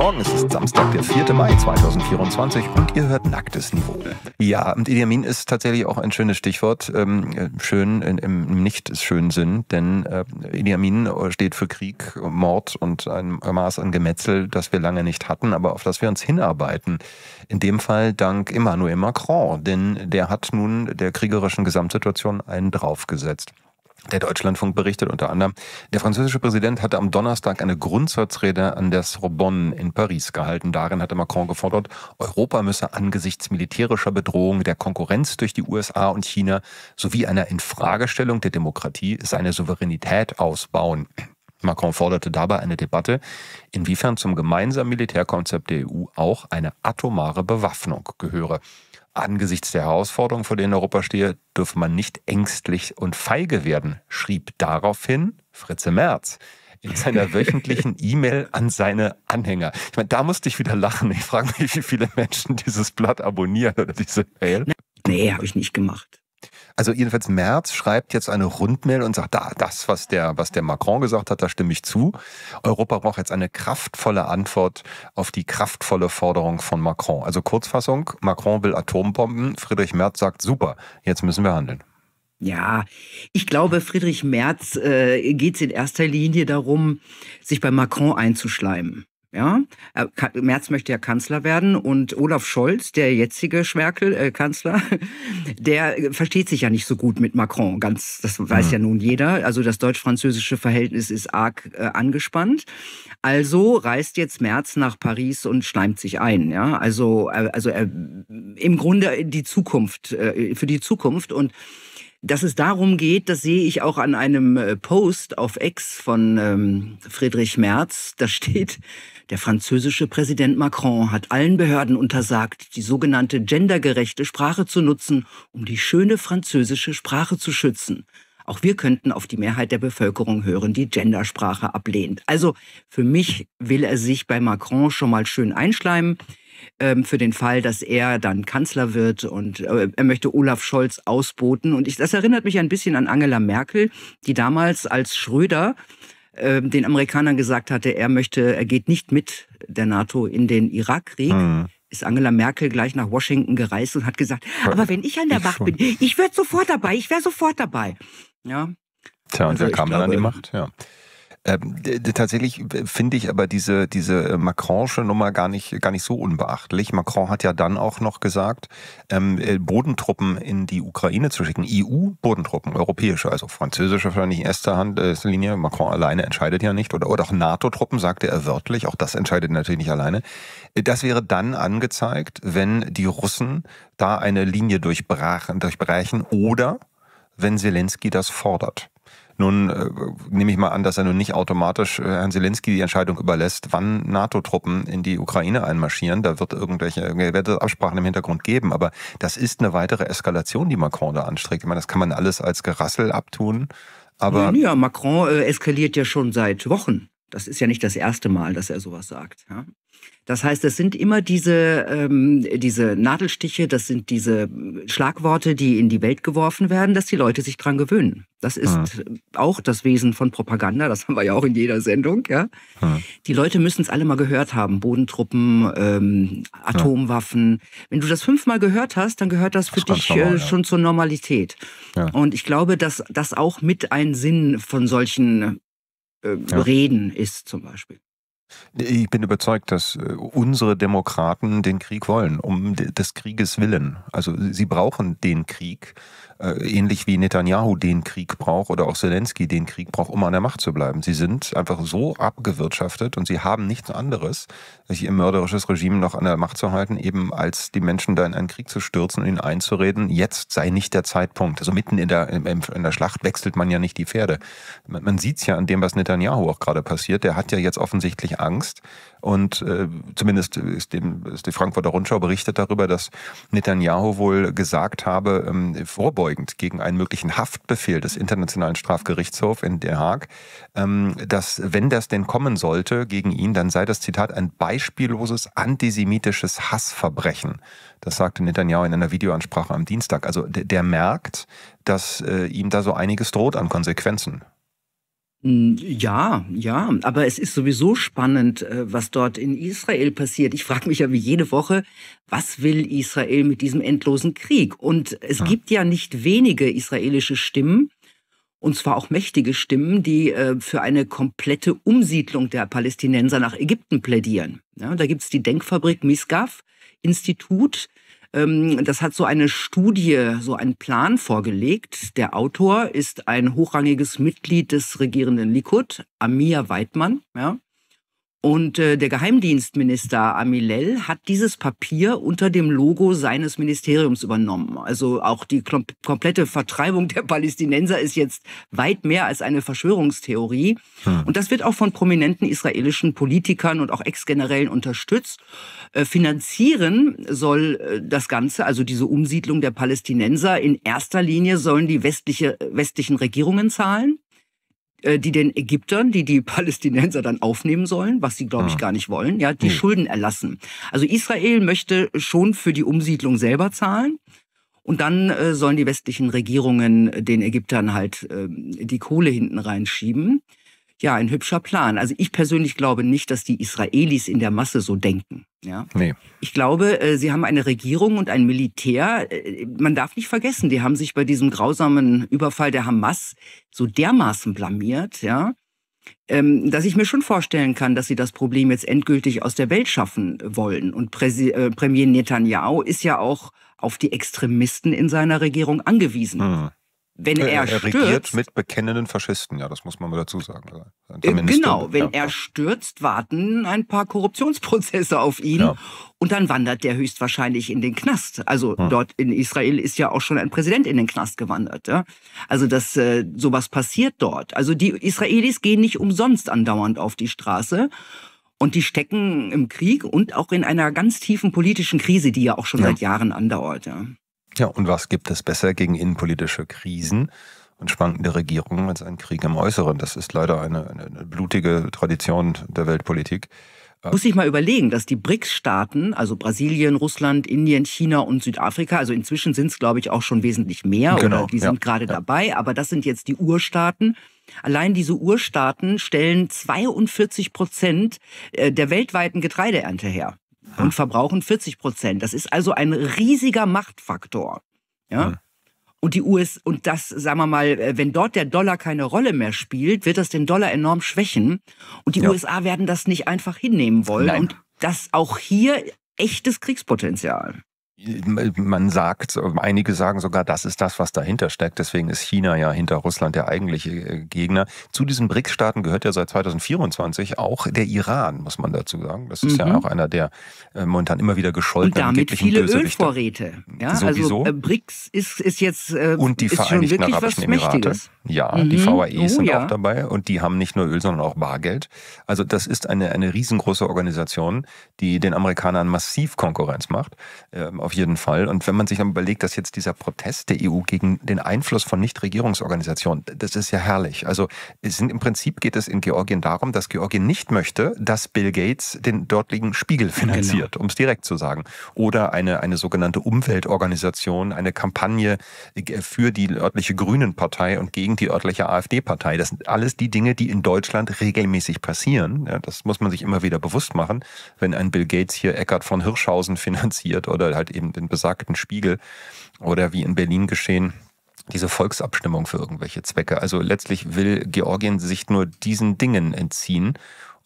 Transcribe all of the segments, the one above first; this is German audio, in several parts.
Morgen, es ist Samstag, der 4. Mai 2024 und ihr hört Nacktes Niveau. Ja, und Idi Amin ist tatsächlich auch ein schönes Stichwort. Ähm, schön im nicht schönen Sinn, denn äh, Idi Amin steht für Krieg, Mord und ein Maß an Gemetzel, das wir lange nicht hatten, aber auf das wir uns hinarbeiten. In dem Fall dank Emmanuel Macron, denn der hat nun der kriegerischen Gesamtsituation einen draufgesetzt. Der Deutschlandfunk berichtet unter anderem, der französische Präsident hatte am Donnerstag eine Grundsatzrede an der Sorbonne in Paris gehalten. Darin hatte Macron gefordert, Europa müsse angesichts militärischer Bedrohung der Konkurrenz durch die USA und China sowie einer Infragestellung der Demokratie seine Souveränität ausbauen. Macron forderte dabei eine Debatte, inwiefern zum gemeinsamen Militärkonzept der EU auch eine atomare Bewaffnung gehöre. Angesichts der Herausforderungen, vor denen Europa stehe, dürfe man nicht ängstlich und feige werden, schrieb daraufhin Fritze Merz in seiner wöchentlichen E-Mail an seine Anhänger. Ich meine, da musste ich wieder lachen. Ich frage mich, wie viele Menschen dieses Blatt abonnieren oder diese Mail. Nee, habe ich nicht gemacht. Also jedenfalls Merz schreibt jetzt eine Rundmail und sagt, da, das, was der, was der Macron gesagt hat, da stimme ich zu. Europa braucht jetzt eine kraftvolle Antwort auf die kraftvolle Forderung von Macron. Also Kurzfassung, Macron will Atombomben, Friedrich Merz sagt, super, jetzt müssen wir handeln. Ja, ich glaube, Friedrich Merz äh, geht es in erster Linie darum, sich bei Macron einzuschleimen. Ja, Merz möchte ja Kanzler werden und Olaf Scholz, der jetzige Schmerkel äh, Kanzler, der versteht sich ja nicht so gut mit Macron. Ganz, das weiß mhm. ja nun jeder. Also das deutsch-französische Verhältnis ist arg äh, angespannt. Also reist jetzt Merz nach Paris und schleimt sich ein. Ja, also äh, also äh, im Grunde die Zukunft äh, für die Zukunft und dass es darum geht, das sehe ich auch an einem äh, Post auf X von ähm, Friedrich Merz. Da steht, der französische Präsident Macron hat allen Behörden untersagt, die sogenannte gendergerechte Sprache zu nutzen, um die schöne französische Sprache zu schützen. Auch wir könnten auf die Mehrheit der Bevölkerung hören, die Gendersprache ablehnt. Also für mich will er sich bei Macron schon mal schön einschleimen ähm, für den Fall, dass er dann Kanzler wird und äh, er möchte Olaf Scholz ausboten. Und ich, das erinnert mich ein bisschen an Angela Merkel, die damals als Schröder äh, den Amerikanern gesagt hatte, er möchte, er geht nicht mit der NATO in den Irakkrieg. Mhm ist Angela Merkel gleich nach Washington gereist und hat gesagt, aber wenn ich an der Macht bin, ich würde sofort dabei, ich wäre sofort dabei. Ja. Tja, und also wer kam glaube, dann an die Macht? Ja. Ähm, tatsächlich finde ich aber diese, diese äh, Macronische Nummer gar nicht, gar nicht so unbeachtlich. Macron hat ja dann auch noch gesagt, ähm, äh, Bodentruppen in die Ukraine zu schicken. EU-Bodentruppen, europäische, also französische wahrscheinlich in erster Hand, äh, Linie. Macron alleine entscheidet ja nicht. Oder, oder auch NATO-Truppen, sagte er wörtlich. Auch das entscheidet natürlich nicht alleine. Das wäre dann angezeigt, wenn die Russen da eine Linie durchbrachen, durchbrechen oder wenn Zelensky das fordert. Nun äh, nehme ich mal an, dass er nun nicht automatisch äh, Herrn Zelensky die Entscheidung überlässt, wann NATO-Truppen in die Ukraine einmarschieren. Da wird irgendwelche wird es Absprachen im Hintergrund geben. Aber das ist eine weitere Eskalation, die Macron da anstreckt. Ich meine, das kann man alles als Gerassel abtun. Aber ja, Macron äh, eskaliert ja schon seit Wochen. Das ist ja nicht das erste Mal, dass er sowas sagt. Ja? Das heißt, es sind immer diese, ähm, diese Nadelstiche, das sind diese Schlagworte, die in die Welt geworfen werden, dass die Leute sich dran gewöhnen. Das ist hm. auch das Wesen von Propaganda, das haben wir ja auch in jeder Sendung. Ja? Hm. Die Leute müssen es alle mal gehört haben, Bodentruppen, ähm, Atomwaffen. Ja. Wenn du das fünfmal gehört hast, dann gehört das für das dich normal, äh, schon zur Normalität. Ja. Und ich glaube, dass das auch mit ein Sinn von solchen äh, Reden ist zum Beispiel. Ich bin überzeugt, dass äh, unsere Demokraten den Krieg wollen, um des Krieges willen. Also sie brauchen den Krieg, ähnlich wie Netanyahu den Krieg braucht oder auch Zelensky den Krieg braucht, um an der Macht zu bleiben. Sie sind einfach so abgewirtschaftet und sie haben nichts anderes, sich ihr mörderisches Regime noch an der Macht zu halten, eben als die Menschen da in einen Krieg zu stürzen und ihnen einzureden, jetzt sei nicht der Zeitpunkt. Also mitten in der, in der Schlacht wechselt man ja nicht die Pferde. Man sieht es ja an dem, was Netanyahu auch gerade passiert. Der hat ja jetzt offensichtlich Angst, und äh, zumindest ist, dem, ist die Frankfurter Rundschau berichtet darüber, dass Netanyahu wohl gesagt habe, ähm, vorbeugend gegen einen möglichen Haftbefehl des Internationalen Strafgerichtshofs in Der Haag, ähm, dass wenn das denn kommen sollte gegen ihn, dann sei das Zitat ein beispielloses antisemitisches Hassverbrechen. Das sagte Netanyahu in einer Videoansprache am Dienstag. Also der, der merkt, dass äh, ihm da so einiges droht an Konsequenzen. Hm, ja, ja, aber es ist sowieso spannend, äh, was dort in Israel passiert. Ich frage mich ja wie jede Woche, was will Israel mit diesem endlosen Krieg? Und es ja. gibt ja nicht wenige israelische Stimmen, und zwar auch mächtige Stimmen, die äh, für eine komplette Umsiedlung der Palästinenser nach Ägypten plädieren. Ja, da gibt's die Denkfabrik Misgaf Institut, das hat so eine Studie, so einen Plan vorgelegt. Der Autor ist ein hochrangiges Mitglied des regierenden Likud, Amir Weidmann. Ja. Und äh, der Geheimdienstminister Amilel hat dieses Papier unter dem Logo seines Ministeriums übernommen. Also auch die komplette Vertreibung der Palästinenser ist jetzt weit mehr als eine Verschwörungstheorie. Hm. Und das wird auch von prominenten israelischen Politikern und auch Ex-Generälen unterstützt. Äh, finanzieren soll äh, das Ganze, also diese Umsiedlung der Palästinenser, in erster Linie sollen die westliche, westlichen Regierungen zahlen. Äh, die den Ägyptern, die die Palästinenser dann aufnehmen sollen, was sie, glaube ich, ah. gar nicht wollen, ja, die hm. Schulden erlassen. Also Israel möchte schon für die Umsiedlung selber zahlen. Und dann äh, sollen die westlichen Regierungen den Ägyptern halt äh, die Kohle hinten reinschieben. Ja, ein hübscher Plan. Also ich persönlich glaube nicht, dass die Israelis in der Masse so denken. Ja. Nee. Ich glaube, äh, sie haben eine Regierung und ein Militär. Äh, man darf nicht vergessen, die haben sich bei diesem grausamen Überfall der Hamas so dermaßen blamiert, ja, ähm, dass ich mir schon vorstellen kann, dass sie das Problem jetzt endgültig aus der Welt schaffen wollen. Und Präsi äh, Premier Netanyahu ist ja auch auf die Extremisten in seiner Regierung angewiesen. Hm wenn er, er stürzt. Er regiert mit bekennenden Faschisten, ja, das muss man mal dazu sagen. Äh, genau, wenn ja. er stürzt, warten ein paar Korruptionsprozesse auf ihn ja. und dann wandert der höchstwahrscheinlich in den Knast. Also hm. dort in Israel ist ja auch schon ein Präsident in den Knast gewandert. Ja? Also dass äh, sowas passiert dort. Also die Israelis gehen nicht umsonst andauernd auf die Straße. Und die stecken im Krieg und auch in einer ganz tiefen politischen Krise, die ja auch schon ja. seit Jahren andauert. Ja. Und was gibt es besser gegen innenpolitische Krisen und schwankende Regierungen als ein Krieg im Äußeren? Das ist leider eine, eine, blutige Tradition der Weltpolitik. Muss ich mal überlegen, dass die BRICS-Staaten, also Brasilien, Russland, Indien, China und Südafrika, also inzwischen sind es, glaube ich, auch schon wesentlich mehr genau, oder die sind ja, gerade ja. dabei, aber das sind jetzt die Urstaaten. Allein diese Urstaaten stellen 42 Prozent äh, der weltweiten Getreideernte her und verbrauchen 40 Prozent. Das ist also ein riesiger Machtfaktor. Ja. Und die US und das, sagen wir mal, äh, wenn dort der Dollar keine Rolle mehr spielt, wird das den Dollar enorm schwächen. Und die ja. USA werden das nicht einfach hinnehmen wollen. Nein. Und das auch hier echtes Kriegspotenzial man sagt, einige sagen sogar, das ist das, was dahinter steckt. Deswegen ist China ja hinter Russland der eigentliche äh, Gegner. Zu diesen BRICS-Staaten gehört ja seit 2024 auch der Iran, muss man dazu sagen. Das ist mhm. ja auch einer der äh, momentan immer wieder gescholtenen Und damit viele Ölvorräte. Ja, Sowieso. Also äh, BRICS ist, ist jetzt äh, Und die Vereinigten Arabischen Emirate. Ja, mhm. die VAE oh, sind ja. auch dabei und die haben nicht nur Öl, sondern auch Bargeld. Also das ist eine, eine riesengroße Organisation, die den Amerikanern massiv Konkurrenz macht. Ähm, auf jeden Fall. Und wenn man sich dann überlegt, dass jetzt dieser Protest der EU gegen den Einfluss von Nichtregierungsorganisationen, das ist ja herrlich. Also es sind, im Prinzip geht es in Georgien darum, dass Georgien nicht möchte, dass Bill Gates den dortigen Spiegel finanziert, genau. um es direkt zu sagen. Oder eine, eine sogenannte Umweltorganisation, eine Kampagne für die örtliche Grünen-Partei und gegen die örtliche AfD-Partei. Das sind alles die Dinge, die in Deutschland regelmäßig passieren. Ja, das muss man sich immer wieder bewusst machen, wenn ein Bill Gates hier Eckart von Hirschhausen finanziert oder halt eben den besagten Spiegel oder wie in Berlin geschehen, diese Volksabstimmung für irgendwelche Zwecke. Also letztlich will Georgien sich nur diesen Dingen entziehen.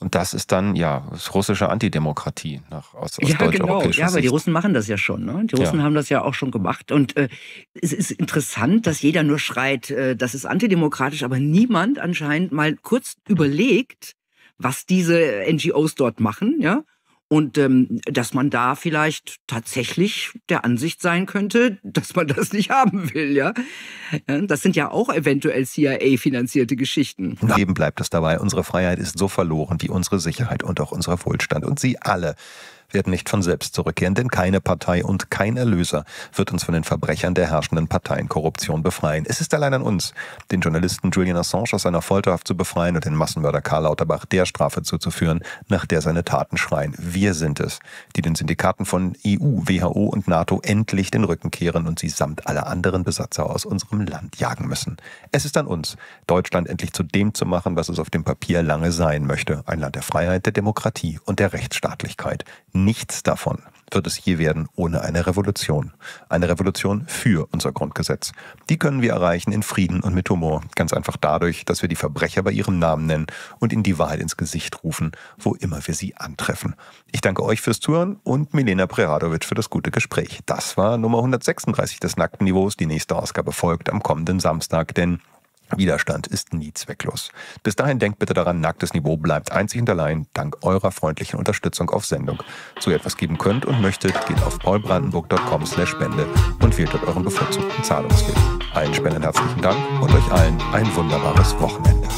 Und das ist dann ja russische Antidemokratie nach, aus, aus ja, genau. Ja, aber die Russen machen das ja schon. Ne? Die Russen ja. haben das ja auch schon gemacht. Und äh, es ist interessant, dass jeder nur schreit, äh, das ist antidemokratisch, aber niemand anscheinend mal kurz überlegt, was diese NGOs dort machen, ja, und ähm, dass man da vielleicht tatsächlich der Ansicht sein könnte, dass man das nicht haben will, ja. Das sind ja auch eventuell CIA-finanzierte Geschichten. Leben bleibt es dabei. Unsere Freiheit ist so verloren wie unsere Sicherheit und auch unser Wohlstand. Und Sie alle werden nicht von selbst zurückkehren, denn keine Partei und kein Erlöser wird uns von den Verbrechern der herrschenden Parteienkorruption befreien. Es ist allein an uns, den Journalisten Julian Assange aus seiner Folterhaft zu befreien und den Massenmörder Karl Lauterbach der Strafe zuzuführen, nach der seine Taten schreien. Wir sind es, die den Syndikaten von EU, WHO und NATO endlich den Rücken kehren und sie samt aller anderen Besatzer aus unserem Land jagen müssen. Es ist an uns, Deutschland endlich zu dem zu machen, was es auf dem Papier lange sein möchte. Ein Land der Freiheit, der Demokratie und der Rechtsstaatlichkeit. Nichts davon wird es je werden ohne eine Revolution. Eine Revolution für unser Grundgesetz. Die können wir erreichen in Frieden und mit Humor. Ganz einfach dadurch, dass wir die Verbrecher bei ihrem Namen nennen und ihnen die Wahrheit ins Gesicht rufen, wo immer wir sie antreffen. Ich danke euch fürs Zuhören und Milena Preradovic für das gute Gespräch. Das war Nummer 136 des Nackten Niveaus. Die nächste Ausgabe folgt am kommenden Samstag, denn Widerstand ist nie zwecklos. Bis dahin denkt bitte daran, nacktes Niveau bleibt einzig und allein dank eurer freundlichen Unterstützung auf Sendung. So ihr etwas geben könnt und möchtet, geht auf paulbrandenburg.com slash spende und wählt dort euren bevorzugten Zahlungsweg. Allen Spenden herzlichen Dank und euch allen ein wunderbares Wochenende.